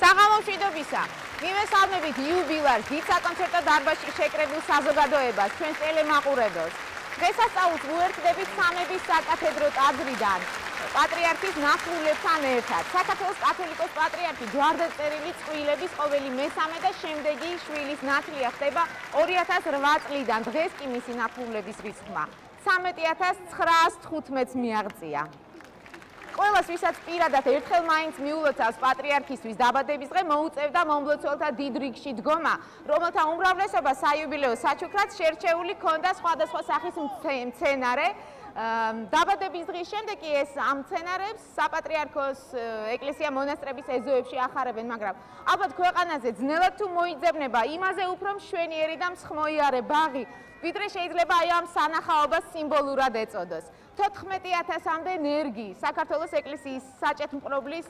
საღამომშვიდობისა. მივესალმებით იუბილარს დიდ საკონცერტო დარბაზში შეკრებილ საზოგადოებას, ჩვენს ტელემაყურებელს. დღესასწაულს უერთდებით სამების საკათედრო ტაძრიდან პატრიარქის ნახულებთან ერთად. საქართველოს კათოლიკოს პატრიარქი ჯვარდაწერილი წყვილების ყოველი მესამე და შემდეგი შვილის ნათლია ხდება 2008 წლიდან. დღეს კი მისი ნახულების რიცხვმა 13915-ს მიაღწია. ყველას ვისაც პირადად ერთხელ მაინც მიულოცავს პატრიარქისთვის დაბადების დღე მოუწევდა მომლოცველთა დიდ რიგში დგომა, რომელთა უმრავლესობა საიუბილეო საჩუქრად შერჩეული ქონდა სხვადასხვა სახის მცენარე. დაბადების დღის შემდეგ კი ეს ამ მცენარებს საპატრიარქოს ეკლესია მონასტრების ეზოებში ახარებენ, მაგრამ ალბათ ქვეყანაზე ძნელად თუ მოიძებნება იმაზე უფრო მშვენიერი და მსხმოიარე ბაღი, ვიდრე შეიძლება აი ამ სანახაობას სიმბოლურად ეწოდოს. 14000-მდე ენერგი საქართველოს ეკლესიის საჭეთმყრობლის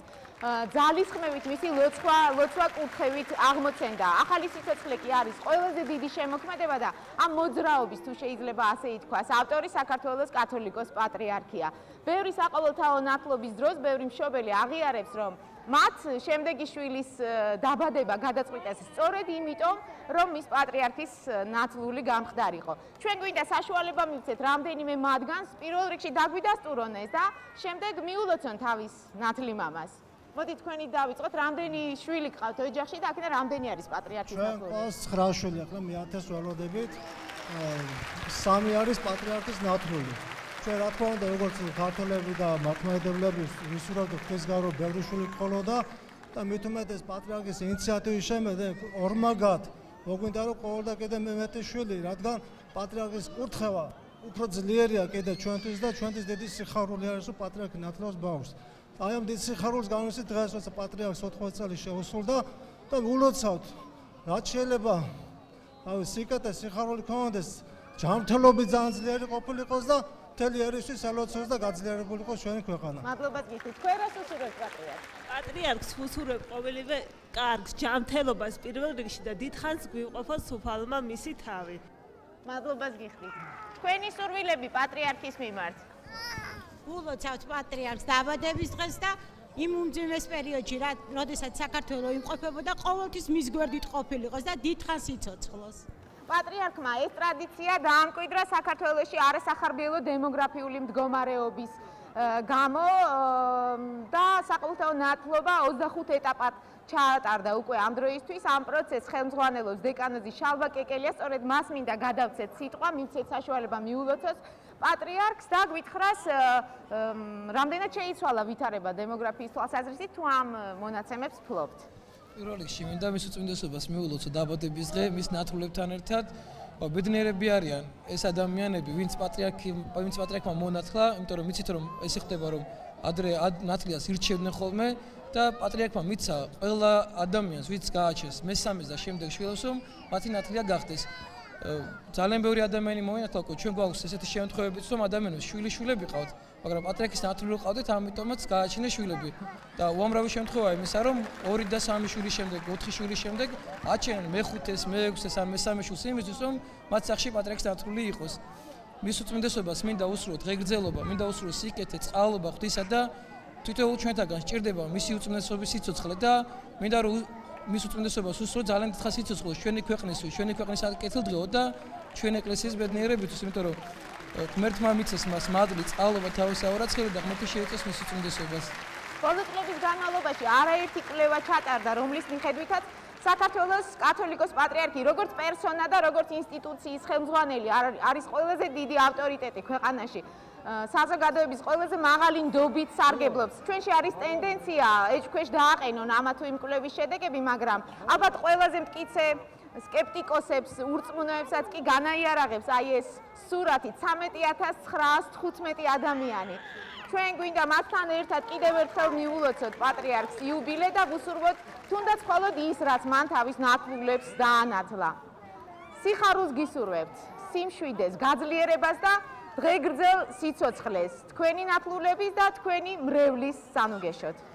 ძალისხმევით მისი ლოცვა ლოცვა კურთხევით აღმოცენდა. ახალი სიცოცხლე კი არის ყველაზე დიდი შემოქმედება და ამ მოძრაობის თუ შეიძლება ასე ითქვას, ავტორი საქართველოს კათოლიკოს პატრიარქია. ბევრი საყოველთაო ნათლობის დროს ბევრი მშობელი აღიარებს, რომ მათ შემდეგი შვილის დაბადება გადაწყვიტეს სწორედ იმიტომ, რომ მის პატრიარქის ნათლული გამხდარიყო. ჩვენ გვინდა საშუალება მივცეთ რამდენიმე მათგანს პირველ რიგში დაგვიდასტურონეს და შემდეგ მიულოცონ თავის ნათლი მამას. მოდი თქვენი დავიწყოთ, რამდენი შვილი გყავთ ოჯახში და აქედან რამდენი არის პატრიარქის ნათლული? ჩვენ 9 შვილი ახლა მე 1000 ველოდებით. სამი არის პატრიარქის ნათლული. ჩვენ რა თქმა უნდა როგორც ქართველები და მართლმადიდებლები ვისურვებთ ხეს გარო ბევრი შვილი ყოლოდა და მით უმეტეს პატრიარქის ინიციატივის შემდეგ ორმაგად მოგვინდა რომ ყოველ და კიდე მე მეტი შვილი რადგან პატრიარქის კურთხევა უფრო ძლიერია კიდე ჩვენთვის და ჩვენთვის დიდი სიხარული არის რომ პატრიარქი ნათლავს ბავშვს. აი ამ დიდ სიხარულს განვიცით დღეს როცა პატრიარქს 80 წელი შეუსრულდა და ულოცავთ რაც შეიძლება აი სიკეთე სიხარული ქონდეს ჯანმრთელობის ძალიან ძლიერი ყოფილიყოს და მთელი ერისთვის ალოცოს და გაძლიერებულიყო ჩვენი ქვეყანა. მადლობა გიხდით. თქვენ რას უსურვებთ პატრიარქს? პატრიარქს უსურვებ ყოველივე კარგს, ჯანმრთელობას პირველ რიგში და დიდხანს გვიყოფოს სუფალმა მისი თავი. მადლობა გიხდით. თქვენი სურვილები პატრიარქის მიმართ. გულოცავთ პატრიარქს დაბადების დღეს და იმ უმძიმეს პერიოდში, რა, როდესაც საქართველოს იმყოფებოდა ყოველთვის მის გვერდით ყოფილიყოს და დიდხანს იცოცხლოს. პატრიარქმა ეს ტრადიცია დაამკვიდრა საქართველოსი არასახარბიელო დემოგრაფიული მდგომარეობის გამო და საყოველთაო ნათლობა 25 ეტაპად ჩაატარდა. უკვე ამ დროისთვის ამ პროცესს ხელმძღვანელობს დეკანოზი შალვა კეკელია. სწორედ მას მინდა გადავცეთ სიტყვა მიცეთ საშუალება მიულოცოს პატრიარქს და გვითხრას რამდენად შეიცვალა ვითარება დემოგრაფიის თვალსაზრისით თუ ამ მონაცემებს ფლობთ პირველ რიგში მინდა მის უწმინდესობას მიულოცო დაბადების დღე მის ნათლულებთან ერთად. ბედნიერები არიან ეს ადამიანები, ვინც პატრიარქი, ვინც პატრიარქმა მონათლა, იმიტომ რომ მიცით რომ ეს ხდება რომ ადრე ნათლიას ირჩევდნენ ხოლმე და პატრიარქმა მიცა ყველა ადამიანს, ვინც გააჩეს მესამეს და შემდეგ შვილებს, რომ მათი ნათლია გახდეს. ძალიან ბევრი ადამიანი მოინათლა, ჩვენ გვაქვს ესეთი შემთხვევებიც, რომ ადამიანებს შვილი-შვილები ყავთ. მაგრამ პატრიარქის ნათლული ყავდით, ამიტომაც გააჩინეს შვილები. და უამრავი შემთხვევაა იმისა, რომ 2 და 3 შვილის შემდეგ, 4 შვილის შემდეგ აჩენენ მეხუთეს, მეექვსეს ან მესამე შვილს იმისთვის, რომ მათ სახში პატრიარქის ნათლული იყოს. მის უწმინდესობას მინდა უსურვოთ ღეგრძელობა, მინდა უსურვოთ სიკეთე, წყალობა ღვთისა და თვითონ ჩვენთაგან სჭირდება მისი უწმინდესობის სიცოცხლე და მინდა რომ მის უწმინდესობას უსურვოთ ძალიან დიდხანს სიცოცხლეს ჩვენი ქვეყნისთვის, ჩვენი ქვეყნის აკეთილდღეო და ჩვენ ეკლესიის ბედნიერებისთვის, იმიტომ რომ ღმერთმა მიცეს მას მადლი წყალობა თავის აურაცხელი და ღმერთი შეეწეს მის უწმინდესობას. ბოლო წლების განმავლობაში არაერთი კვლევა ჩატარდა, რომლის მიხედვითაც საქართველოს კათოლიკოს პატრიარქი როგორც პერსონა და როგორც ინსტიტუციის ხელმძღვანელი არის ყველაზე დიდი ავტორიტეტი ქვეყანაში. საზოგადოების ყველაზე მაღალი ნდობით სარგებლობს. ჩვენში არის ტენდენცია ეჭქვეშ დააყენონ ამა თუ იმ კვლევის შედეგები, მაგრამ ალბათ ყველაზე მткиცე скептикოსებს, ურწმუნოებსაც კი განაიარაღებს აი ეს სურათი 13915 ადამიანი. ჩვენ გვინდა მასთან ერთად კიდევ ერთხელ მიულოცოთ პატრიარქს იუბილე და ვუსურვოთ თუნდაც მხოლოდ ის, რაც მან თავის ნათლულებს დაანათლა. სიხარულს გისურვებთ, სიმშვიდეს, გაძლიერებას და დღეგრძელ სიცოცხლეს, თქვენი ნათლულების და თქვენი მრევლის სანუგეშოთ.